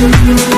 you.